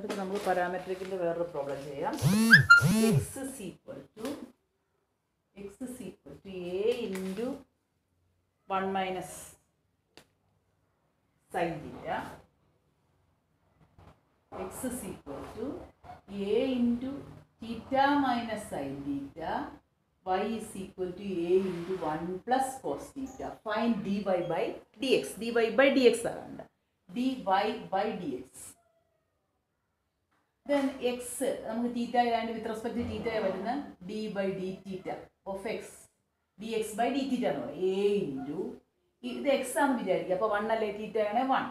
അടുത്ത് നമുക്ക് പാരാമെട്രിക്കിന്റെ വേറൊരു പ്രോബ്ലം ചെയ്യാം. X is equal to x is equal to a into one minus sine theta x is equal to a into theta minus sine theta y into one plus a theta 1 d cos by Find dy d dx. dy d dx ആണ് dy d dx. Then x നമുക്ക് തീറ്റ ആയതുകൊണ്ട് വിത്ത് respect theta വരുന്ന d by d theta of x d x by d theta എന്ന് പറയും. A into ഇത് X ആണെന്ന് വിചാരിക്കുക. അപ്പോൾ വൺ അല്ലേ തീറ്റ ആണ് വൺ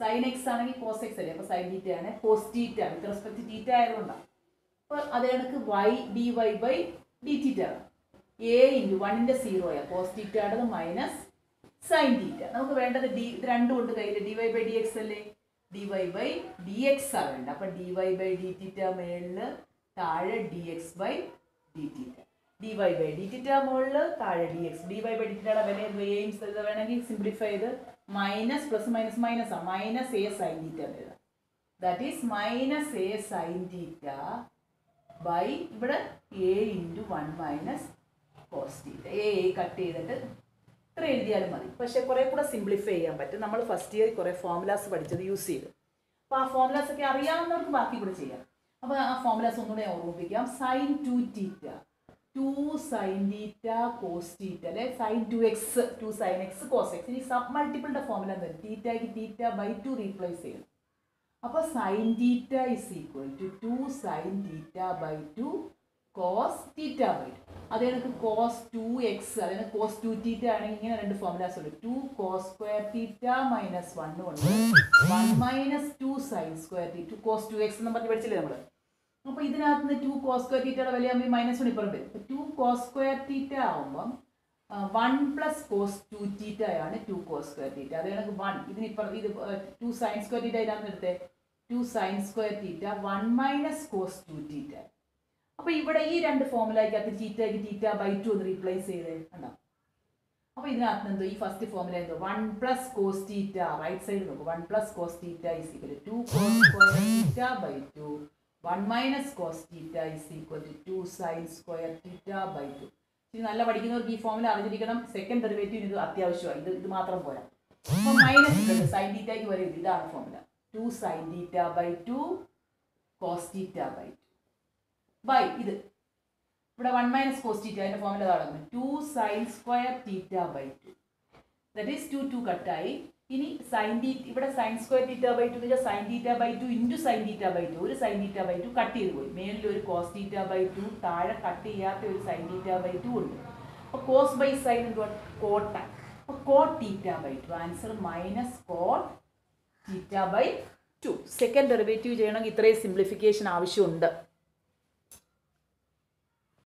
സൈൻ എക്സ് ആണെങ്കിൽ കോസ് എക്സ് അല്ലേ? അപ്പോൾ സൈൻ തീറ്റ ആണ് കോസ് തീറ്റ വിത്ത് റെസ്പെക്ട് തീറ്റ ആയതുകൊണ്ടാണ്. അപ്പോൾ അതേ കണക്ക് y d y by d theta a into വണ്ണിന്റെ സീറോയാ കോസ് തീറ്റയുടെ മൈനസ് സൈൻ തീറ്റ നമുക്ക് വേണ്ടത് ഡി ഇത് രണ്ടും ഉണ്ട് കയ്യിൽ d y by d x അല്ലേ? D y by d x ആണ് വേണ്ടത് അപ്പം ഡി വൈ ബൈ ഡി മേളിൽ താഴെ d x by d theta d y by d മുകളിൽ താഴെ d x d y by d തീറ്റയുടെ വില എയിംസ് വേണമെങ്കിൽ സിംപ്ലിഫൈ ചെയ്ത്. മൈനസ് പ്ലസ് മൈനസ് മൈനസ് ആ. മൈനസ് എ സൈൻ തീറ്റ എന്ന് എഴുതാം. That is minus a sine theta by ഇവിടെ a into one minus cos a cut ചെയ്തിട്ട് ഇത്ര എഴുതിയാലും മതി. പക്ഷേ കുറേ കൂടെ സിംപ്ലിഫൈ ചെയ്യാൻ പറ്റും. നമ്മൾ ഫസ്റ്റ് ഇയർ കുറേ ഫോമുലാസ് പഠിച്ചത് യൂസ് ചെയ്തു. അപ്പോൾ ആ ഫോമുലാസ് ഒക്കെ അറിയാവുന്നവർക്ക് ബാക്കി കൂടെ ചെയ്യാം. അപ്പോൾ ആ ഫോമുലാസ് ഒന്നുകൂടെ ഓർമ്മിപ്പിക്കാം. Sine two theta two sine theta cos theta അല്ലെ? Sine two x two sine x cos x ഇനി സബ് മൾട്ടിപ്പിളിന്റെ ഫോമുല എന്താ തീറ്റയ്ക്ക് തീറ്റ ബൈ ടു റീപ്ലേസ് ചെയ്യണം. അപ്പോൾ sine theta is equal to two sine theta by two cos theta by അത് കണക്ക് cos two x അതായത് കോസ് ടു തീറ്റ ആണെങ്കിൽ ഇങ്ങനെ രണ്ട് ഫോർമുലാസ് ഉണ്ട്. Two cos square theta minus one കൊണ്ട് one minus two sine square theta. Cos two x എന്ന് പറഞ്ഞ് പഠിച്ചില്ലേ നമ്മൾ അപ്പോൾ ഇതിനകത്ത് നിന്ന് ടു കോസ് സ്ക്വയർ തീറ്റയുടെ വലിയ ആകുമ്പോൾ മൈനസ് വൺ ഇപ്പുറം വരും ടു കോസ് സ്ക്വയർ തീറ്റ ആകുമ്പം one plus cos two theta ആണ് ടു കോസ് സ്ക്വയർ തീറ്റ. അത് കണക്ക് വൺ ഇതിനിപ്പുറം ഇത് ടു സൈൻ സ്ക്വയർ തീറ്റ ഇതിനകത്ത് എടുത്തേ? Two sine square theta one minus cos two theta. അപ്പോൾ ഇവിടെ ഈ രണ്ട് ഫോമുലയ്ക്കകത്ത് ടീറ്റയ്ക്ക് ടീറ്റ ബൈ ടു എന്ന് റീപ്ലേസ് ചെയ്ത് അപ്പോൾ ഇതിനകത്ത് എന്തോ ഈ ഫസ്റ്റ് ഫോമുല എന്തോ? One plus cos theta right side നോക്കും. One plus cos theta is equal to cos square theta by two one minus cos theta is equal to two sine square theta by two ഇത് നല്ല പഠിക്കുന്നവർക്ക് ഈ formula അറിഞ്ഞിരിക്കണം. Second derivative ഇത് അത്യാവശ്യമാണ് ഇത് ഇത് മാത്രം പോരാ. അപ്പോൾ മൈനസ് ഉണ്ട് സൈൻ തീറ്റയ്ക്ക് വരെ ഇത് ഇതാണ് formula two sine theta by two cos theta by two by ഇത്. ഇവിടെ വൺ മൈനസ് കോസ് തീറ്റ അതിന്റെ ഫോമിൽ നടക്കുന്നു two sine square theta by two that is two two കട്ടായി ഇനി സൈൻ തീ ഇവിടെ sine square theta by two എന്ന് വെച്ചാൽ sine theta by two into sine theta by two ഒരു sine theta by two cut ചെയ്ത് പോയി. മേളിൽ ഒരു കോസ് തീറ്റ ബൈ ടു താഴെ കട്ട് ചെയ്യാത്ത ഒരു സൈൻ തീറ്റ ബൈ ടു ഉണ്ട്. അപ്പോൾ കോസ് ബൈ സൈൻ എന്തുവാ കോട്ട അപ്പോൾ cot theta by two answer minus cot theta by two second derivative ചെയ്യണമെങ്കിൽ ഇത്രയും സിംപ്ലിഫിക്കേഷൻ ആവശ്യമുണ്ട്.